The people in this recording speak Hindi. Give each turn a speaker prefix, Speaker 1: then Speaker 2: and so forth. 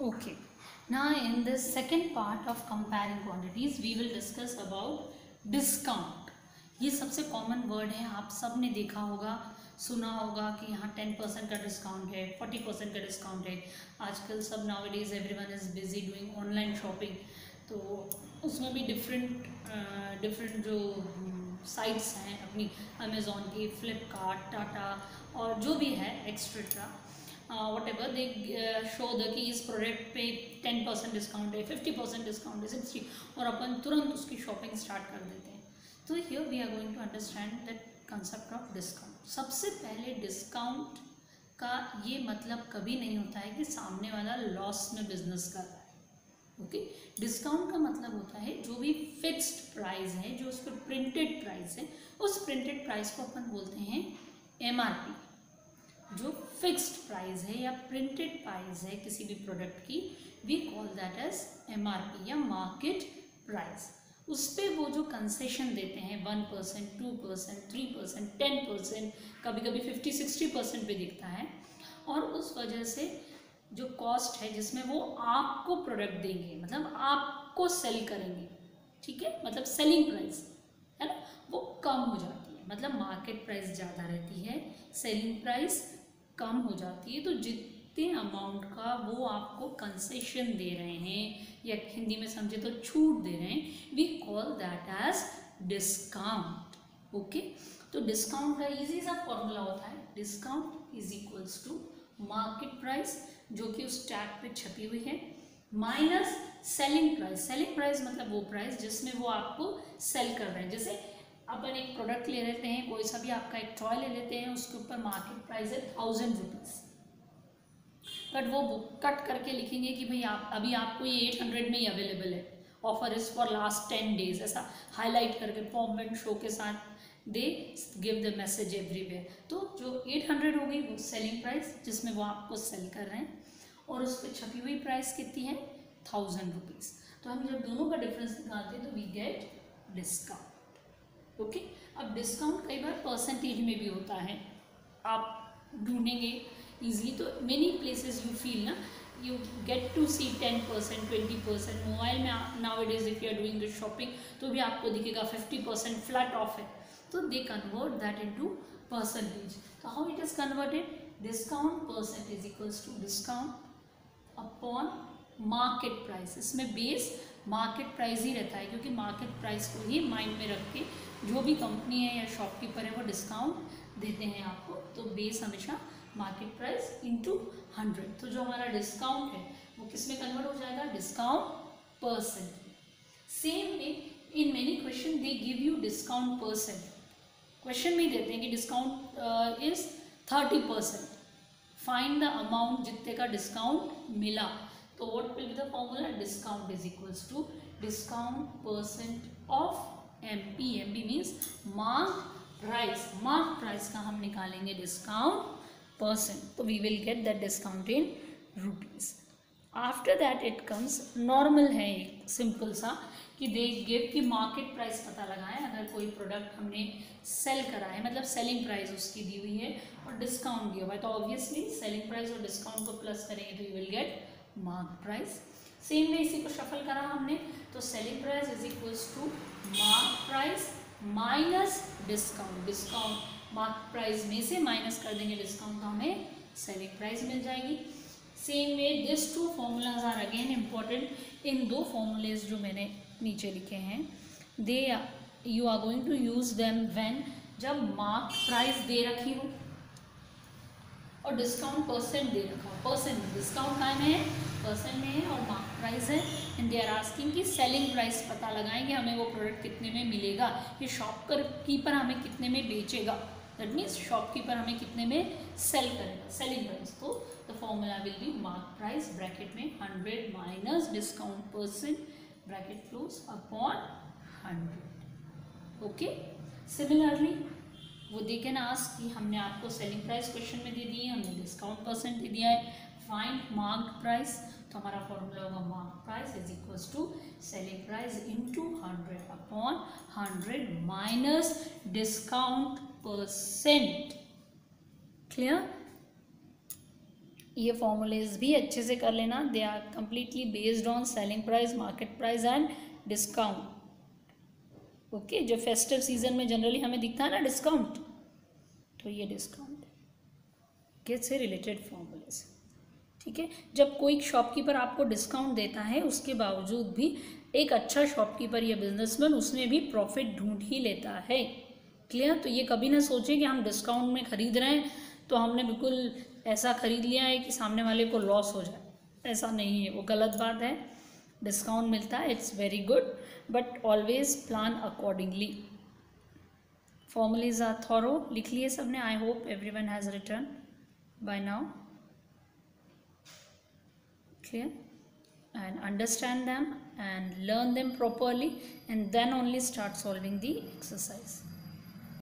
Speaker 1: Okay. Now, in this second part of comparing quantities, we will discuss about discount. ये सबसे कॉमन वर्ड है, आप सबने देखा होगा, सुना होगा कि यहाँ टेन परसेंट का डिस्काउंट है फोर्टी परसेंट का डिस्काउंट है आजकल सब nowadays everyone is busy doing online shopping तो उसमें भी डिफरेंट डिफरेंट जो साइट्स हैं, अपनी अमेज़ोन की फ्लिपकार्ट टाटा और जो भी है extra whatever they show the कि इस प्रोडक्ट पे टेन परसेंट डिस्काउंट है फिफ्टी परसेंट डिस्काउंट है सिक्सटी और अपन तुरंत उसकी शॉपिंग स्टार्ट कर देते हैं। तो here we are going to understand that concept of discount सबसे पहले डिस्काउंट का ये मतलब कभी नहीं होता है कि सामने वाला लॉस में बिज़नेस कर रहा है। ओके डिस्काउंट का मतलब होता है जो भी फिक्स्ड प्राइस है, जो उस पर प्रिंटेड प्राइस है, उस प्रिंटेड प्राइस को अपन बोलते हैं एम जो फिक्स्ड प्राइस है या प्रिंटेड प्राइस है किसी भी प्रोडक्ट की we call that as M या मार्केट प्राइस उस पर वो जो कंसेशन देते हैं one percent two percent three percent ten percent कभी कभी फिफ्टी सिक्सटी परसेंट भी दिखता है। और उस वजह से जो कॉस्ट है जिसमें वो आपको प्रोडक्ट देंगे मतलब आपको सेल करेंगे, ठीक है? मतलब सेलिंग प्राइस है ना? वो कम हो जाती है मतलब मार्केट प्राइस ज़्यादा रहती है सेलिंग प्राइस कम हो जाती है तो जितने अमाउंट का वो आपको कंसेशन दे रहे हैं, या हिंदी में समझे तो छूट दे रहे हैं we call that as discount okay तो डिस्काउंट का इजी सा फॉर्मूला होता है discount is equals to market price जो कि उस टैग पे छपी हुई है minus selling price selling price मतलब वो प्राइस जिसमें वो आपको सेल कर रहे हैं, जैसे अपन एक प्रोडक्ट ले लेते हैं, कोई सा भी आपका एक टॉय ले लेते हैं, उसके ऊपर मार्केट प्राइस है थाउज़ेंड रुपीज़ बट वो बुक कट करके लिखेंगे कि भाई आप, अभी आपको ये एट हंड्रेड में ही अवेलेबल है। Offer is for last ten days ऐसा हाईलाइट करके पॉमेंट शो के साथ they give the message everywhere तो जो एट हंड्रेड होगी वो सेलिंग प्राइस जिसमें वो आपको सेल कर रहे हैं, और उस पर छपी हुई प्राइस कितनी है? थाउज़ेंड रुपीज़ तो हम जब दोनों का डिफरेंस निकालते हैं तो वी गेट डिस्काउंट ओके अब डिस्काउंट कई बार परसेंटेज में भी होता है। आप ढूंढेंगे ईजिली तो मेनी प्लेसेस यू फील ना you get to see ten percent twenty percent mobile में now it is if you are doing the shopping तो भी आपको दिखेगा फिफ्टी परसेंट फ्लैट ऑफ़ है। तो they convert that into percentage तो how it is converted discount percentage equals to discount upon market price इसमें बेस मार्केट प्राइस ही रहता है, क्योंकि मार्केट प्राइस को ही माइंड में रख के जो भी कंपनी है या शॉपकीपर है, वो डिस्काउंट देते हैं आपको। तो बेस हमेशा मार्केट प्राइस इंटू हंड्रेड तो जो हमारा डिस्काउंट है, वो किसमें कन्वर्ट हो जाएगा? Discount percent same way in many question they give you discount percent question में देते हैं कि discount is thirty percent find the amount जितने का डिस्काउंट मिला। तो what will be the formula discount is equals to discount percent of M P M P means mark price mark price का हम निकालेंगे डिस्काउंट परसेंट तो we will get that discount in rupees after that it comes normal है एक सिंपल सा कि दे गिव की मार्केट प्राइस पता लगाएँ. अगर कोई प्रोडक्ट हमने सेल करा है मतलब सेलिंग प्राइस उसकी दी हुई है और डिस्काउंट दिया हुआ है तो ऑब्वियसली सेलिंग प्राइस और डिस्काउंट को प्लस करेंगे तो you will get mark price same में इसी को शफल करा हमने तो selling price is equals to mark price minus discount discount mark price में से माइनस कर देंगे डिस्काउंट तो हमें सेलिंग प्राइस मिल जाएगी. Same way this two formulas are again important in दो फॉर्मूलेज जो मैंने नीचे लिखे हैं they you are going to use them when जब मार्क प्राइस दे रखी हो और डिस्काउंट परसेंट दे रखा परसेंट डिस्काउंट काय में है परसेंट में है और मार्क प्राइस है। एंड दे आर आस्किंग कि सेलिंग प्राइस पता लगाएँ कि हमें वो प्रोडक्ट कितने में मिलेगा। ये शॉप कीपर हमें कितने में बेचेगा? दैट मीन्स शॉपकीपर हमें कितने में सेल करेगा? सेलिंग प्राइस तो the formula will be mark price bracket में hundred minus discount percent bracket close upon hundred okay similarly वो दे कैन आस्क कि हमने आपको सेलिंग प्राइस क्वेश्चन में दे दी है, हमने डिस्काउंट परसेंट दे दिया है। फाइंड मार्क प्राइस तो हमारा फॉर्मूला होगा mark price is equals to selling price into hundred upon hundred minus discount percent clear ये फॉर्मूलेज भी अच्छे से कर लेना। They are completely based on selling price market price and discount okay जो फेस्टिव सीज़न में जनरली हमें दिखता है ना डिस्काउंट तो ये डिस्काउंट के से रिलेटेड फॉर्मूलेज ठीक है? जब कोई शॉपकीपर आपको डिस्काउंट देता है, उसके बावजूद भी एक अच्छा शॉपकीपर या बिजनेसमैन उसमें भी प्रॉफिट ढूंढ ही लेता है। क्लियर तो ये कभी ना सोचे कि हम डिस्काउंट में ख़रीद रहे हैं तो हमने बिल्कुल ऐसा ख़रीद लिया है कि सामने वाले को लॉस हो जाए। ऐसा नहीं है। वो गलत बात है। डिस्काउंट मिलता है। It's very good but always plan accordingly फॉर्मलीज are thorough लिख लिए सबने I hope everyone has written by now clear and understand them and learn them properly and then only start solving the exercise